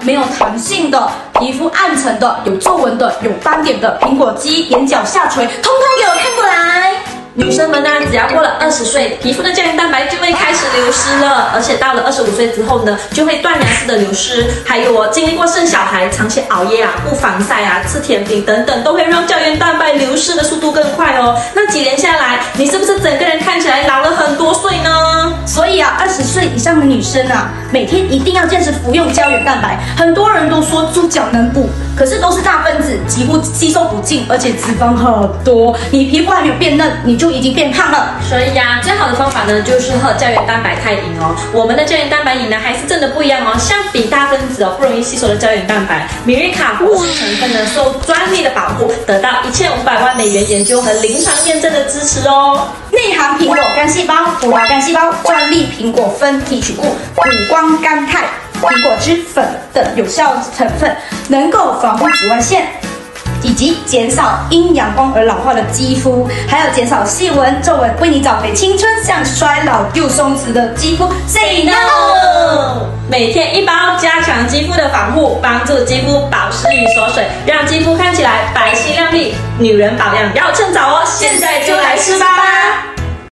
没有弹性的，皮肤暗沉的，有皱纹的，有斑点的，苹果肌，眼角下垂，通通给我看过来。女生们呢，只要过了二十岁，皮肤的胶原蛋白就会开始流失了，而且到了二十五岁之后呢，就会断崖式的流失。还有哦，经历过生小孩、长期熬夜啊、不防晒啊、吃甜品等等，都会让胶原蛋白流失的速度更快哦。那几年下来，你是不是整个人看起来老了很？啊，二十岁以上的女生啊，每天一定要坚持服用胶原蛋白。很多人都说猪脚能补，可是都是大分子，几乎吸收不进，而且脂肪很多，你皮肤还没有变嫩，你就已经变胖了。所以呀，最好的方法呢，就是喝胶原蛋白肽饮哦。我们的胶原蛋白饮呢，还是真的不一样哦。相比大分子哦不容易吸收的胶原蛋白，米瑞卡活性成分呢，受专利的保护，得到一千五百万美元研究和临床验证的支持哦。内含苹果干细胞、葡萄干细胞、专利苹果酚提取物、谷胱甘肽、苹果汁粉等有效成分，能够防护紫外线。以及减少因阳光而老化的肌肤，还有减少细纹、皱纹，为你找回青春像衰老又松弛的肌肤。Say no！每天一包，加强肌肤的防护，帮助肌肤保湿与锁水，让肌肤看起来白皙亮丽。女人保养要趁早哦，现在！